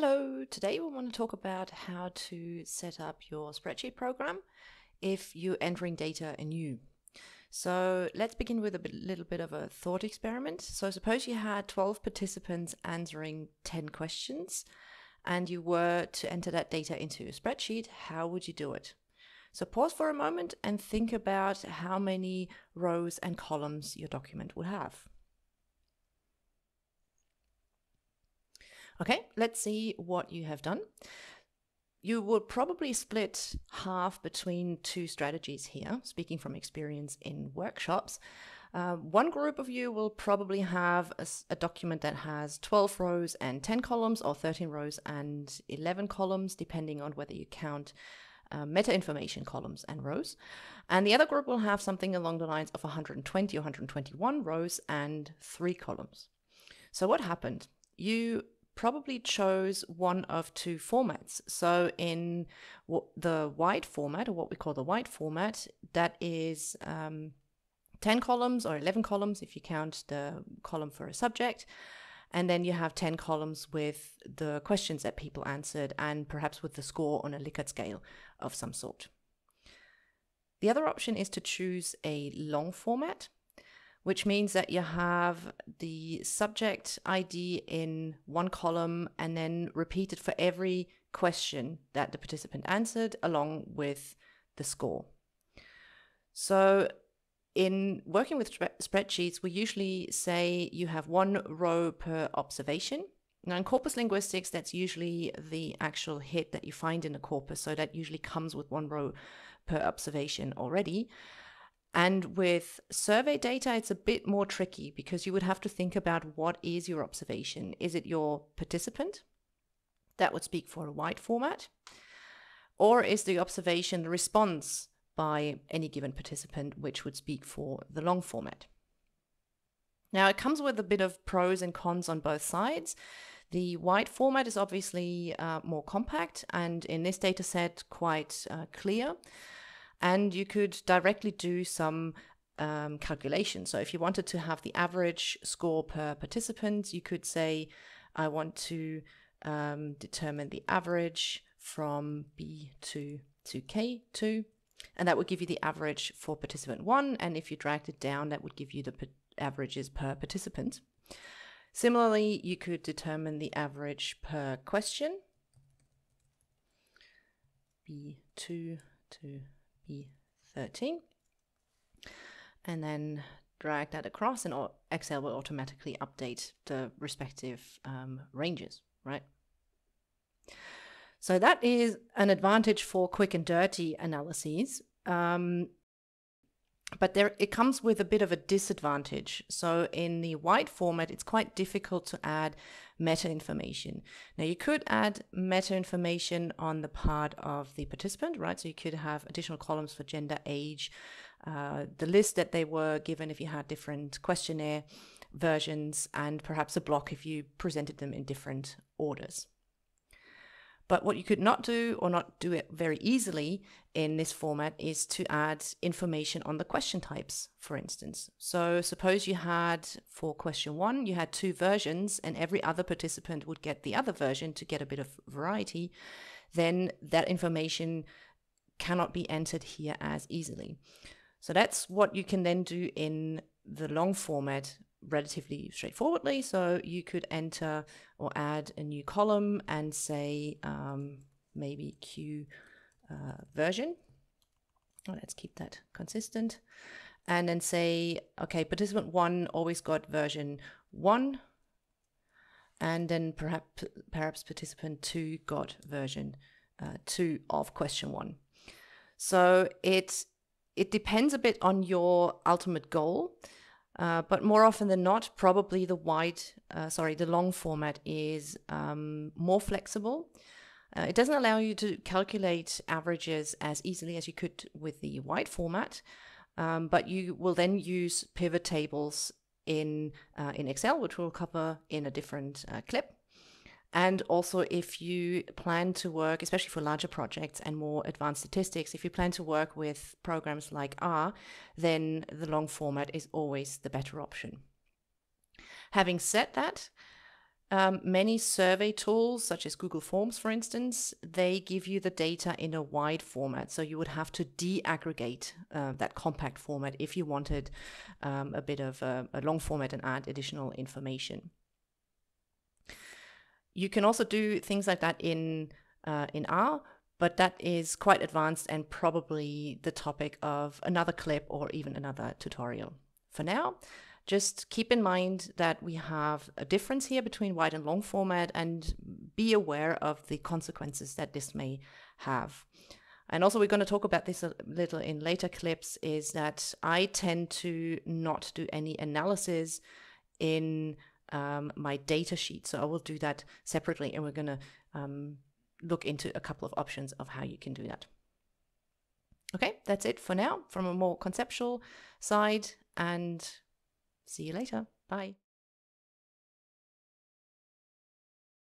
Hello, today we want to talk about how to set up your spreadsheet program if you're entering data anew. So let's begin with a bit, little bit of a thought experiment. So suppose you had 12 participants answering 10 questions and you were to enter that data into a spreadsheet, how would you do it? So pause for a moment and think about how many rows and columns your document would have. Okay, let's see what you have done. You will probably split half between two strategies here, speaking from experience in workshops. Uh, one group of you will probably have a, a, document that has 12 rows and 10 columns, or 13 rows and 11 columns, depending on whether you count uh, meta information columns and rows. And the other group will have something along the lines of 120 or 121 rows and three columns. So, what happened? You probably chose one of two formats. So in the wide format, or what we call the wide format, that is um, 10 columns or 11 columns if you count the column for a subject. And then you have 10 columns with the questions that people answered and perhaps with the score on a Likert scale of some sort. The other option is to choose a long format which means that you have the subject ID in one column and then repeated for every question that the participant answered along with the score. So in working with spreadsheets, we usually say you have one row per observation. Now, in corpus linguistics, that's usually the actual hit that you find in a corpus. So that usually comes with one row per observation already. And with survey data, it's a bit more tricky because you would have to think about what is your observation. Is it your participant? That would speak for a wide format. Or is the observation the response by any given participant, which would speak for the long format? Now, it comes with a bit of pros and cons on both sides. The wide format is obviously uh, more compact and in this data set quite uh, clear and you could directly do some um. So if you wanted to have the average score per participant, you could say, I want to um, determine the average from B2 to K2, and that would give you the average for participant one. And if you dragged it down, that would give you the averages per participant. Similarly, you could determine the average per question, B2 to B13. And then drag that across and Excel will automatically update the respective um, ranges, right? So that is an advantage for quick and dirty analyses. Um, but there it comes with a bit of a disadvantage. So in the wide format, it's quite difficult to add meta information. Now you could add meta information on the part of the participant, right? So you could have additional columns for gender, age, uh, the list that they were given if you had different questionnaire versions, and perhaps a block if you presented them in different orders. But what you could not do or not do it very easily in this format is to add information on the question types, for instance. So suppose you had for question one, you had two versions and every other participant would get the other version to get a bit of variety, then that information cannot be entered here as easily. So that's what you can then do in the long format relatively straightforwardly. So you could enter or add a new column and say um, maybe Q uh, version. Oh, let's keep that consistent. And then say, okay, participant one always got version one. And then perhaps, perhaps participant two got version uh, two of question one. So it, it depends a bit on your ultimate goal. Uh, but more often than not, probably the wide, uh, sorry, the long format is um, more flexible. Uh, it doesn't allow you to calculate averages as easily as you could with the wide format, um, but you will then use pivot tables in uh, in Excel, which we'll cover in a different uh, clip. And also, if you plan to work, especially for larger projects and more advanced statistics, if you plan to work with programs like R, then the long format is always the better option. Having said that, Um, many survey tools, such as Google Forms, for instance, they give you the data in a wide format. So you would have to de-aggregate uh, that compact format if you wanted um, a bit of a, a long format and add additional information. You can also do things like that in uh, in R, but that is quite advanced and probably the topic of another clip or even another tutorial. For now, just keep in mind that we have a difference here between wide and long format and be aware of the consequences that this may have. And also, we're going to talk about this a little in later clips is that I tend to not do any analysis in um, my data sheet. So I will do that separately and we're going to um, look into a couple of options of how you can do that. Okay, that's it for now from a more conceptual side and see you later. Bye.